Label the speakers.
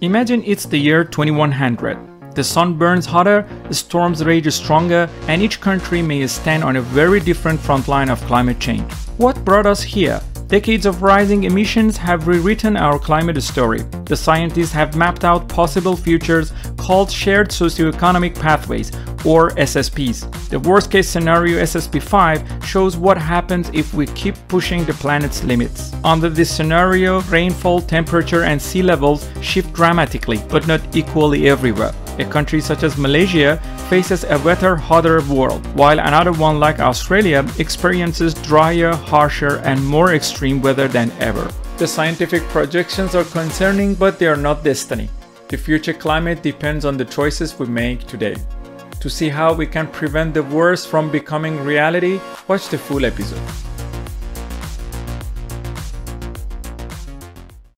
Speaker 1: Imagine it's the year 2100. The sun burns hotter, storms rage stronger, and each country may stand on a very different front line of climate change. What brought us here? Decades of rising emissions have rewritten our climate story. The scientists have mapped out possible futures called shared socioeconomic pathways, or SSPs. The worst case scenario SSP5 shows what happens if we keep pushing the planet's limits. Under this scenario, rainfall, temperature, and sea levels shift dramatically, but not equally everywhere. A country such as Malaysia faces a wetter, hotter world, while another one like Australia experiences drier, harsher, and more extreme weather than ever. The scientific projections are concerning, but they are not destiny. The future climate depends on the choices we make today. To see how we can prevent the worst from becoming reality, watch the full episode.